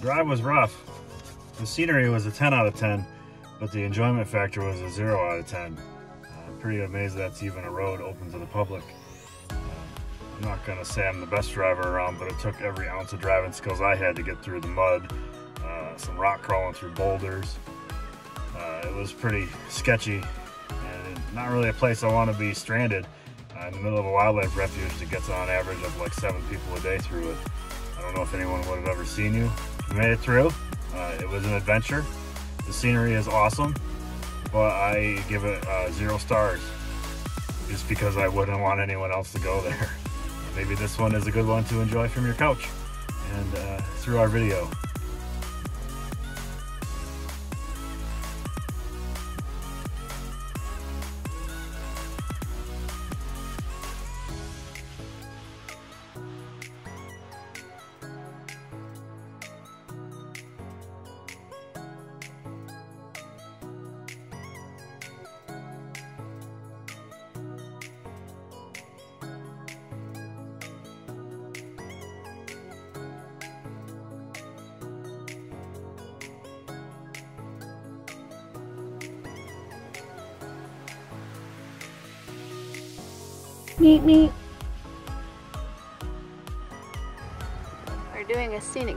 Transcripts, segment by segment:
drive was rough. The scenery was a 10 out of 10, but the enjoyment factor was a 0 out of 10. I'm pretty amazed that's even a road open to the public. I'm not gonna say I'm the best driver around, but it took every ounce of driving skills I had to get through the mud, uh, some rock crawling through boulders. Uh, it was pretty sketchy and not really a place I want to be stranded uh, in the middle of a wildlife refuge that gets on average of like seven people a day through it. I don't know if anyone would have ever seen you. Made it through. Uh, it was an adventure. The scenery is awesome, but I give it uh, zero stars just because I wouldn't want anyone else to go there. Maybe this one is a good one to enjoy from your couch and uh, through our video.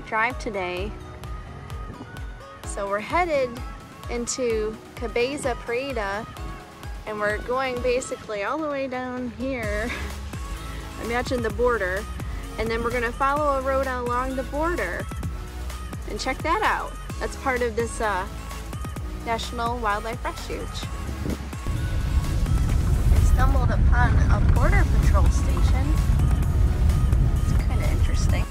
Drive today. So we're headed into Cabeza Prieta and we're going basically all the way down here. Imagine the border. And then we're gonna follow a road along the border. And check that out. That's part of this uh, National Wildlife Refuge stumbled upon a border patrol station. It's kind of interesting.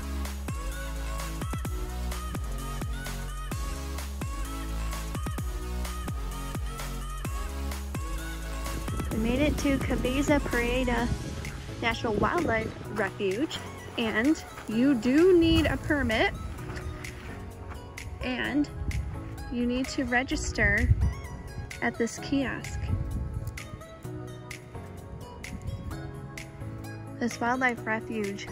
Made it to Cabeza Prieta National Wildlife Refuge and you do need a permit and you need to register at this kiosk. This wildlife refuge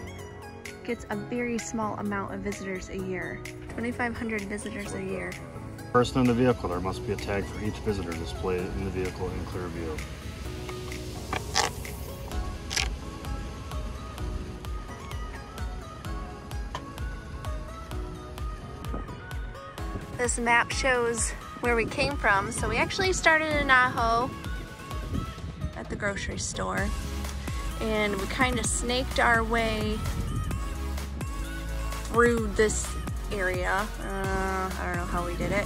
gets a very small amount of visitors a year. 2,500 visitors a year. Person in the vehicle, there must be a tag for each visitor displayed in the vehicle in clear view. This map shows where we came from. So we actually started in Ajo at the grocery store and we kind of snaked our way through this area. Uh, I don't know how we did it.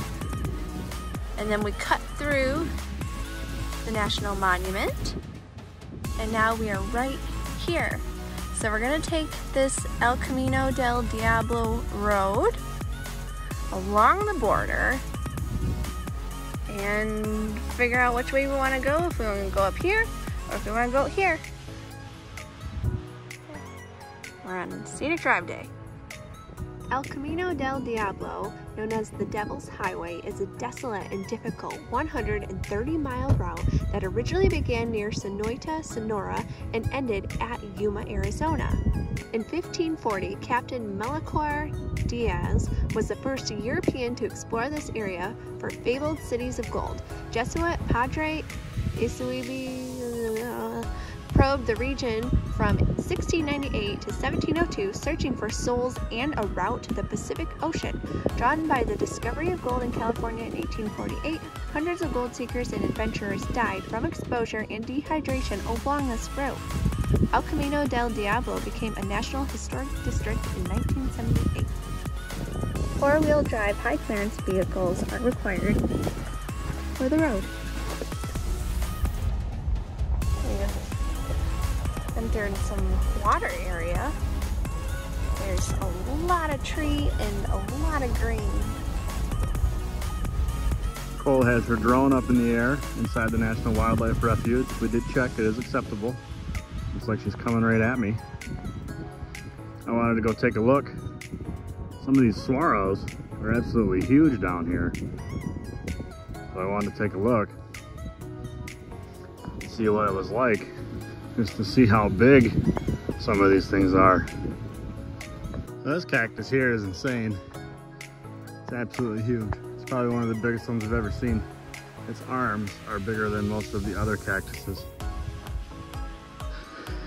And then we cut through the National Monument and now we are right here. So we're gonna take this El Camino del Diablo road along the border and figure out which way we wanna go, if we wanna go up here or if we wanna go here. We're on Scenic Drive Day. El Camino del Diablo, known as the Devil's Highway, is a desolate and difficult 130 mile route that originally began near Sonoita, Sonora, and ended at Yuma, Arizona. In 1540, Captain Melchor Diaz was the first European to explore this area for fabled cities of gold. Jesuit Padre Eusebio probed the region from 1698 to 1702, searching for souls and a route to the Pacific Ocean. Drawn by the discovery of gold in California in 1848, hundreds of gold seekers and adventurers died from exposure and dehydration along this route. El Camino del Diablo became a National Historic District in 1978. Four-wheel drive high-clearance vehicles are required for the road. Entered some water area. There's a lot of tree and a lot of green. Cole has her drone up in the air inside the National Wildlife Refuge. We did check, it is acceptable. Looks like she's coming right at me. I wanted to go take a look. Some of these saguaros are absolutely huge down here. So I wanted to take a look, see what it was like just to see how big some of these things are. this cactus here is insane. It's absolutely huge. It's probably one of the biggest ones I've ever seen. Its arms are bigger than most of the other cactuses.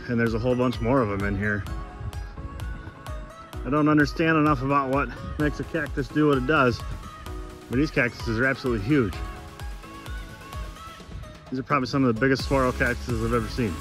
And there's a whole bunch more of them in here. I don't understand enough about what makes a cactus do what it does, but these cactuses are absolutely huge. These are probably some of the biggest saguaro cactuses I've ever seen.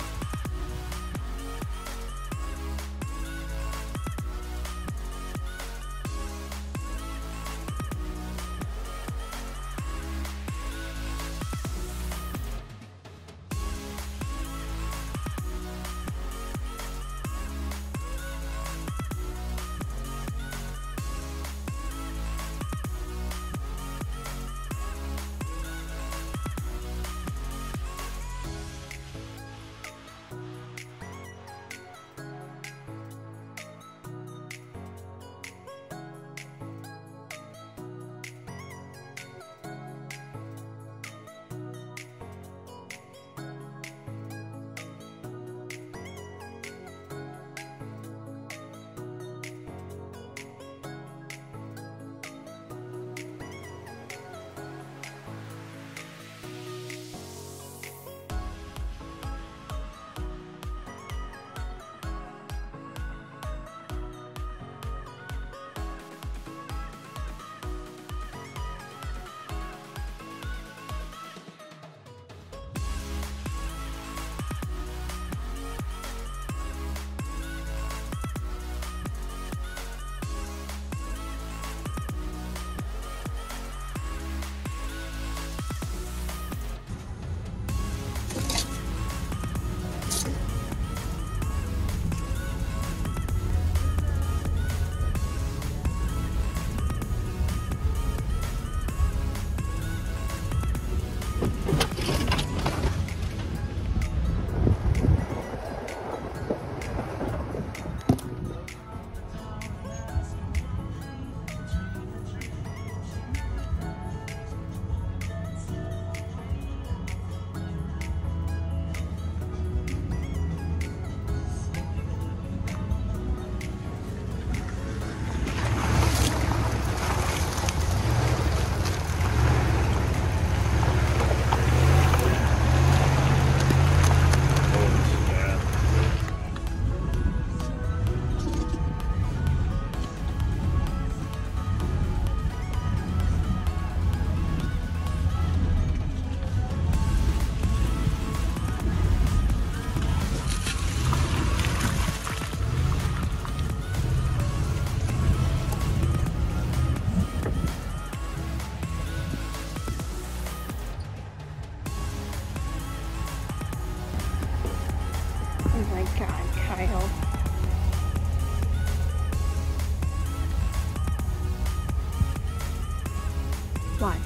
My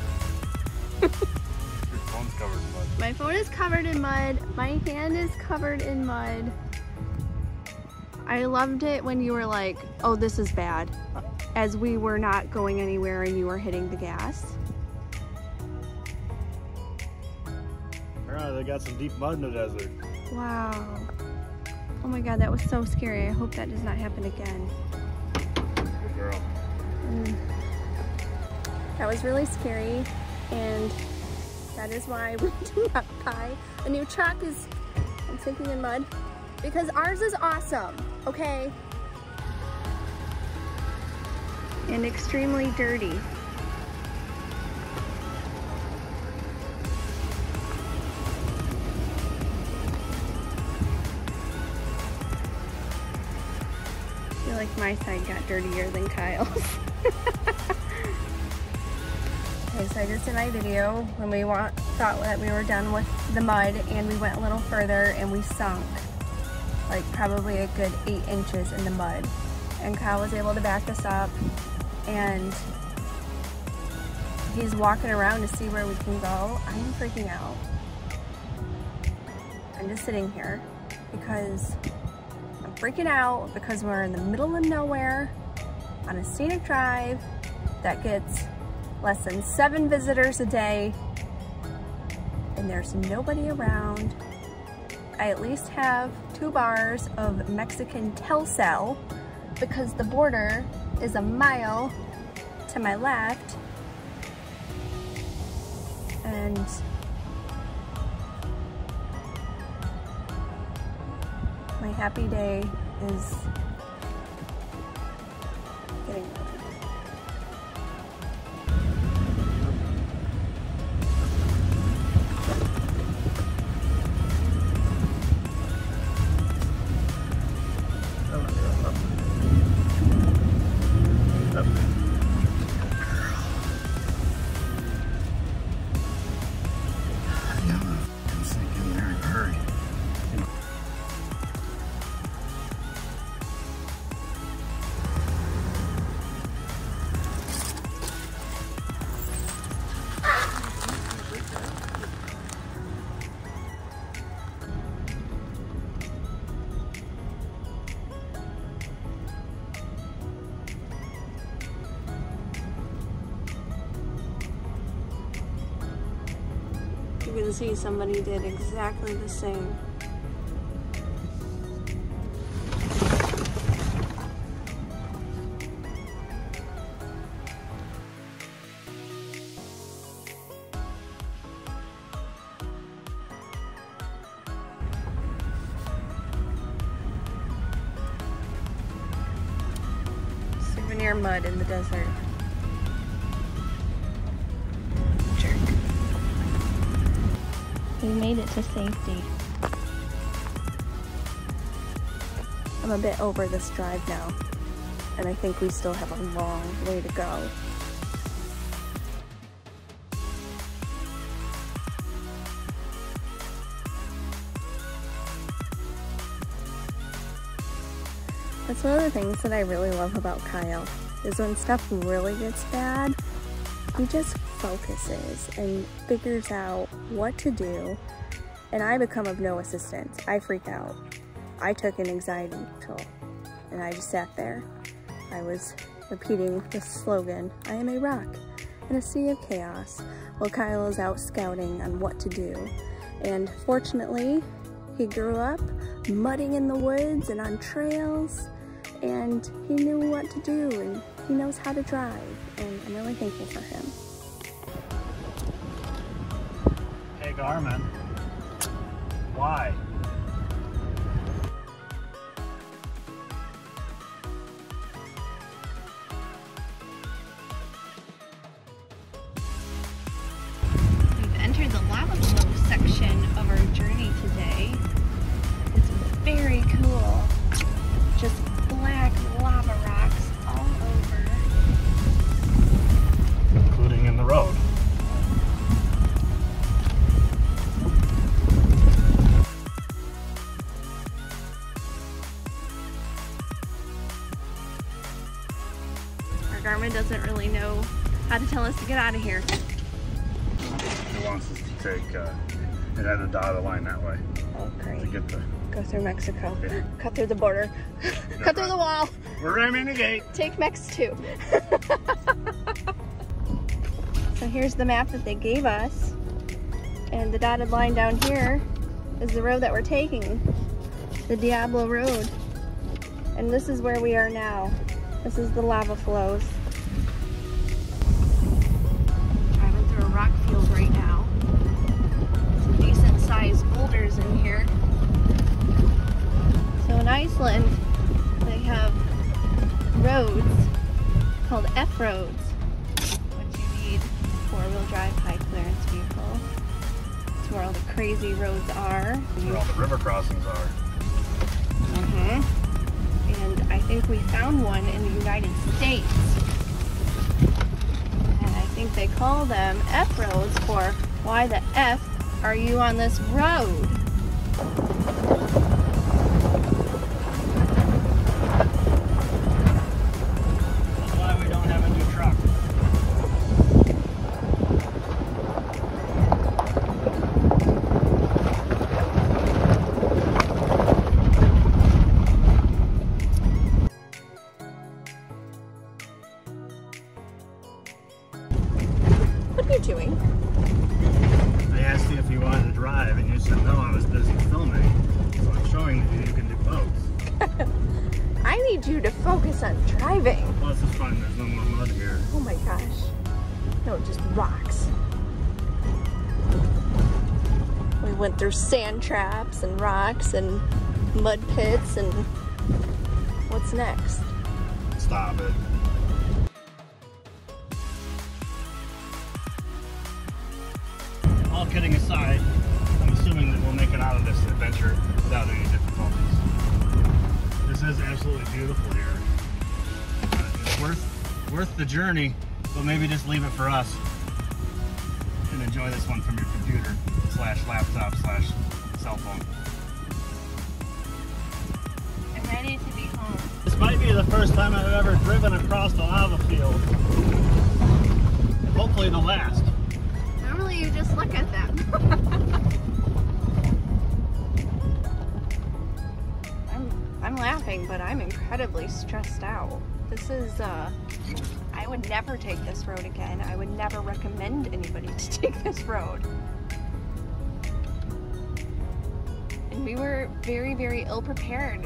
phone is covered in mud. My hand is covered in mud. I loved it when you were like, oh, this is bad. As we were not going anywhere and you were hitting the gas. Apparently they got some deep mud in the desert. Wow. Oh my god, that was so scary. I hope that does not happen again. Good girl. Mm. That was really scary and that is why we do not buy a new truck is I'm sinking in mud because ours is awesome, okay? And extremely dirty. I feel like my side got dirtier than Kyle's. So I just did my video when we want, thought that we were done with the mud and we went a little further and we sunk like probably a good eight inches in the mud. And Kyle was able to back us up and he's walking around to see where we can go. I'm freaking out. I'm just sitting here because I'm freaking out because we're in the middle of nowhere on a scenic drive that gets less than seven visitors a day, and there's nobody around. I at least have two bars of Mexican Telcel because the border is a mile to my left. And my happy day is getting see somebody did exactly the same. Souvenir mud in the desert. We made it to safety. I'm a bit over this drive now, and I think we still have a long way to go. That's one of the things that I really love about Kyle, is when stuff really gets bad, he just focuses and figures out what to do and I become of no assistance. I freak out. I took an anxiety pill and I just sat there. I was repeating the slogan, I am a rock in a sea of chaos while Kyle is out scouting on what to do. And fortunately, he grew up mudding in the woods and on trails and he knew what to do and he knows how to drive and I'm really thankful for him. Garmin, why? Garmin doesn't really know how to tell us to get out of here. It wants us to take, uh, it had a dotted line that way Oh, to get the, Go through Mexico. Yeah. Cut through the border. Cut through the wall. we're ramming the gate. Take Mex 2. so here's the map that they gave us. And the dotted line down here is the road that we're taking. The Diablo Road. And this is where we are now. This is the lava flows. Crazy roads are. Where all the river crossings are. Mm-hmm. And I think we found one in the United States. And I think they call them F roads for why the F are you on this road? You said no. I was busy filming, so I'm showing you you can do both. I need you to focus on driving. Well, this is fine. There's no more mud here. Oh my gosh. No, it just rocks. We went through sand traps and rocks and mud pits and what's next? Stop it. Absolutely beautiful here. Uh, it's worth worth the journey, but maybe just leave it for us and enjoy this one from your computer slash laptop slash cell phone. I'm ready to be home. This might be the first time I've ever driven across the lava field. Hopefully the last. Normally you just look at them. Laughing, but I'm incredibly stressed out. This is uh I would never take this road again. I would never recommend anybody to take this road. And we were very, very ill prepared.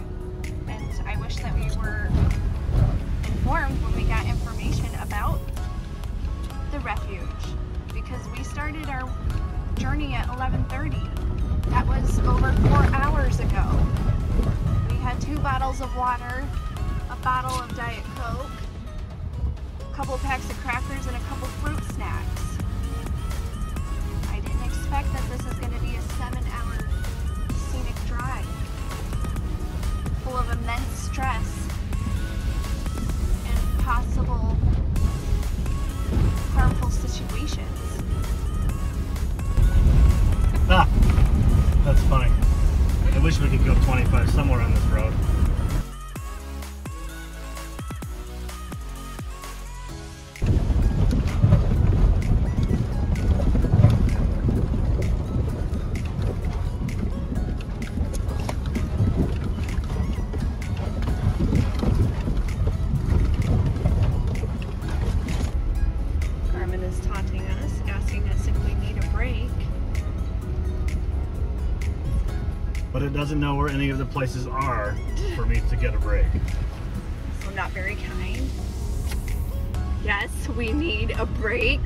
And I wish that we were informed when we got information about the refuge because we started our journey at 11:30. That was over 4 hours ago. Had two bottles of water, a bottle of diet coke, a couple packs of crackers and a couple fruit snacks. I didn't expect that this is going to be a 7-hour scenic drive full of immense stress and possible harmful situations. Ah, that's funny. I wish we could go 25 somewhere on this road. But it doesn't know where any of the places are for me to get a break. So not very kind. Yes, we need a break.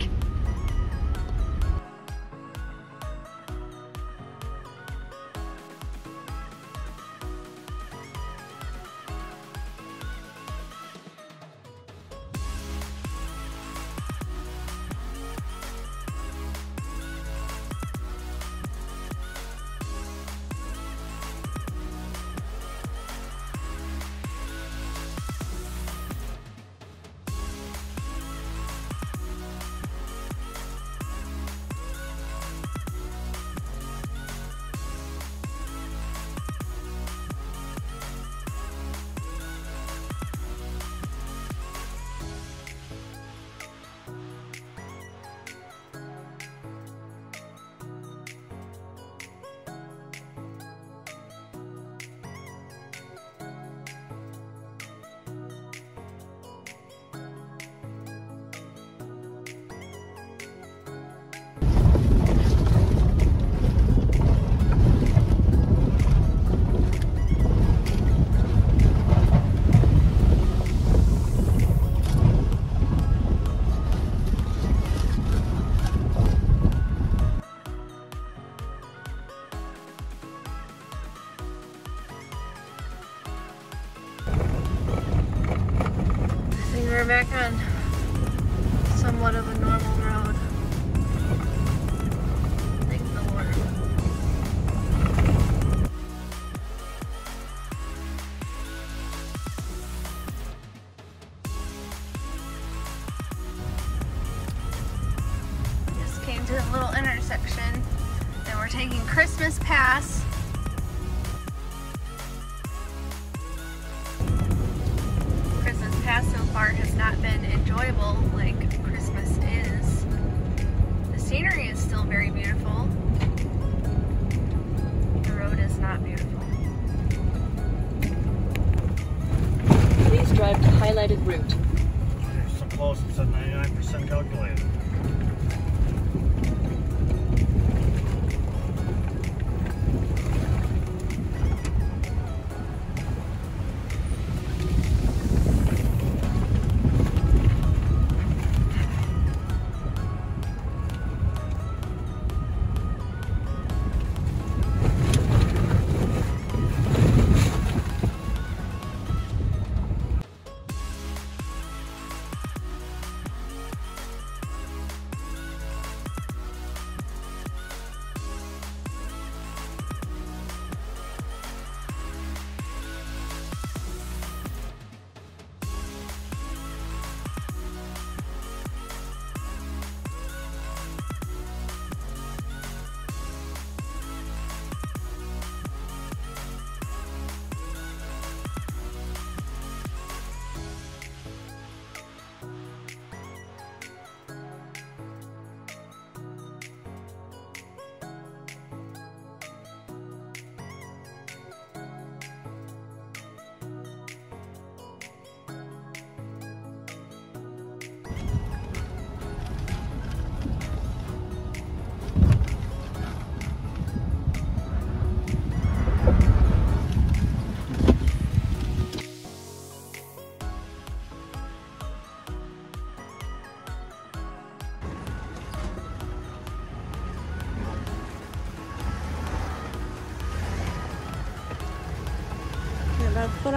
Somewhat of a normal road.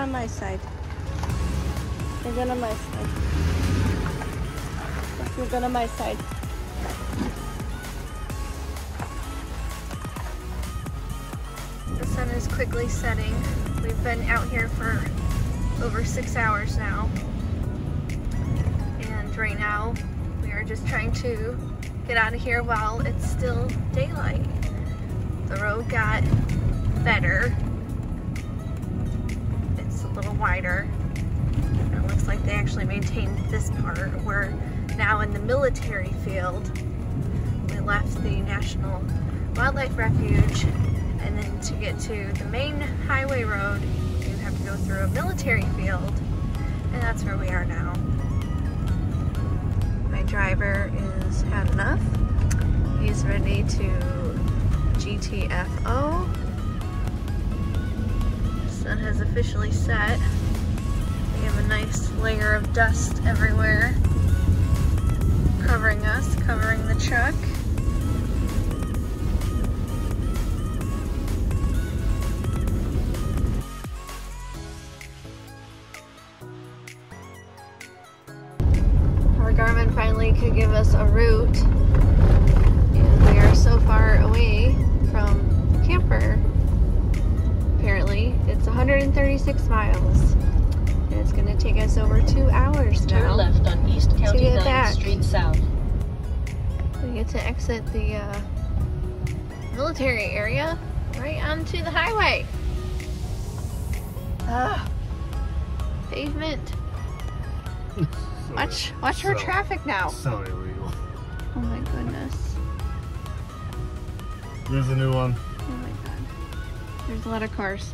On my side. You're going on my side. You're going on my side. The sun is quickly setting. We've been out here for over six hours now. And right now, we are just trying to get out of here while it's still daylight. The road got better. Wider. It looks like they actually maintained this part. We're now in the military field. We left the National Wildlife Refuge and then to get to the main highway road you have to go through a military field and that's where we are now. My driver is had enough. He's ready to GTFO. Sun has officially set. We have a nice layer of dust everywhere covering us, covering the truck. Onto the highway. Ah, pavement. Watch, watch for So- traffic now. So illegal. Oh my goodness. There's a new one. Oh my god. There's a lot of cars.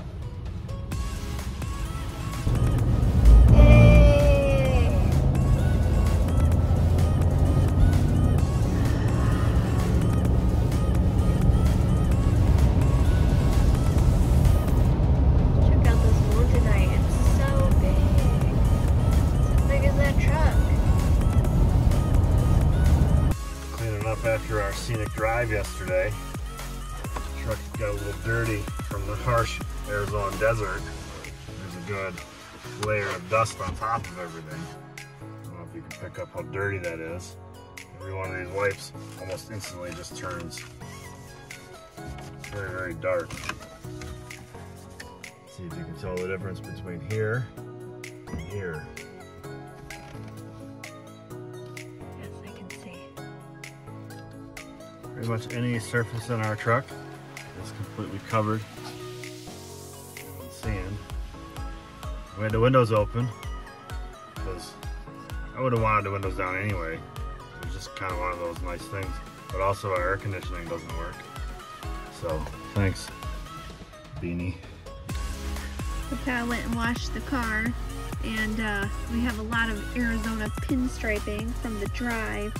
Drive yesterday. Truck got a little dirty from the harsh Arizona desert. There's a good layer of dust on top of everything. I don't know if you can pick up how dirty that is. Every one of these wipes almost instantly just turns very, very dark. See if you can tell the difference between here and here. Pretty much any surface in our truck is completely covered in sand. We had the windows open because I would have wanted the windows down anyway. It was just kind of one of those nice things. But also our air conditioning doesn't work. So thanks, Beanie. The pal went and washed the car, and uh, we have a lot of Arizona pinstriping from the drive.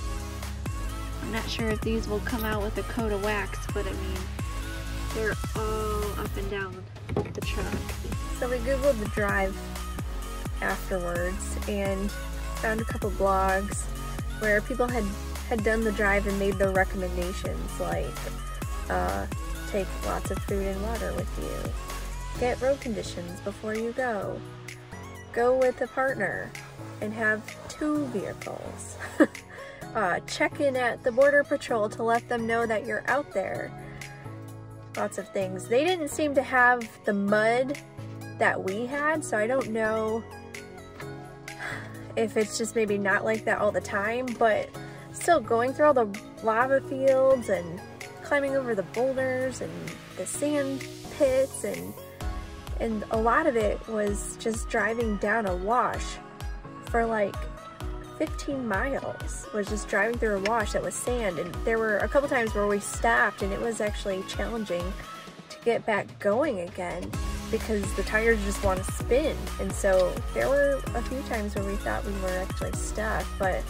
I'm not sure if these will come out with a coat of wax, but I mean, they're all up and down the truck. So we googled the drive afterwards and found a couple blogs where people had had done the drive and made their recommendations like uh, take lots of food and water with you get road conditions before you go. Go with a partner and have two vehicles. uh, check in at the Border Patrol to let them know that you're out there. Lots of things. They didn't seem to have the mud that we had, so I don't know if it's just maybe not like that all the time, but still going through all the lava fields and climbing over the boulders and the sand pits and and a lot of it was just driving down a wash for like 15 miles was just driving through a wash that was sand and there were a couple times where we stopped and it was actually challenging to get back going again because the tires just want to spin. And so there were a few times where we thought we were actually stuck but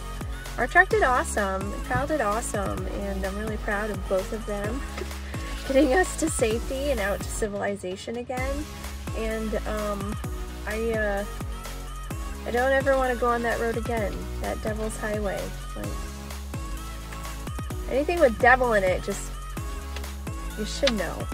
our truck did awesome Kyle did awesome and I'm really proud of both of them getting us to safety and out to civilization again. And um, I uh, I don't ever want to go on that road again. That Devil's Highway. Like anything with devil in it, just you should know.